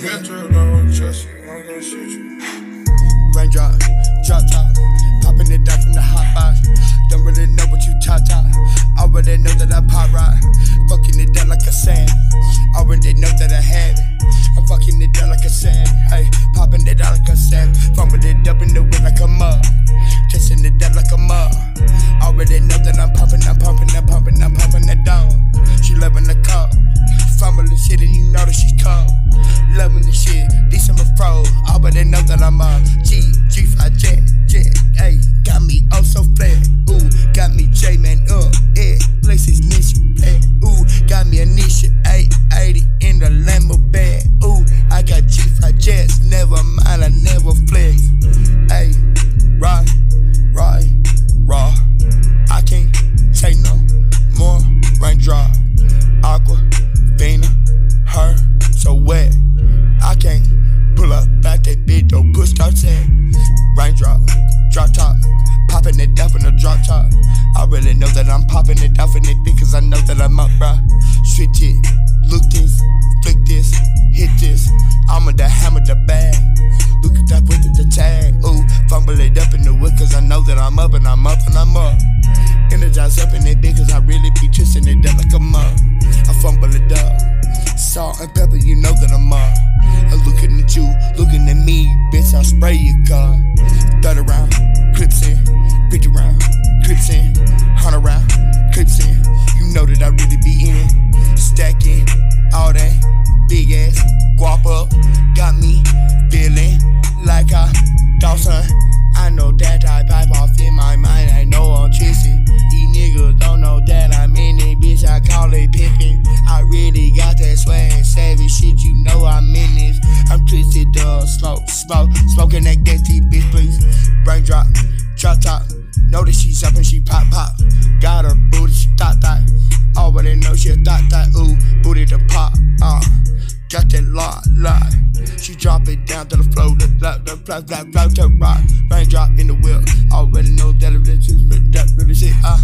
You. Raindrop, drop top, popping it down from the hot box. Don't really know what you talk talk. Already know that I pop rock. Fucking it down like a sand. Know that I'm a G, that I'm popping it down from it because I know that I'm up, bruh. Switch it, look this, flick this, hit this. I'm the hammer the bag. Look at that with the tag. Ooh, fumble it up in the wood cause I know that I'm up and I'm up and I'm up. Energize up in it big cause I really be twisting it up like a mug. I fumble it up. Salt and pepper, you know that I'm up. I'm looking at you, looking at me, bitch, I'll spray your car. Shit, you know I'm this. I'm twisted, uh, smoke, smoke, smoking that gas, bitch, please. Brain drop, drop top. Know that she's up and she pop, pop. Got her booty, she thought that. Already know she a thought that, ooh, booty to pop, uh. Got that lot, lot. She drop it down to the floor, the flap, the flap, flap, flap to rock. Raindrop in the wheel. Already know that it's just that really shit, uh.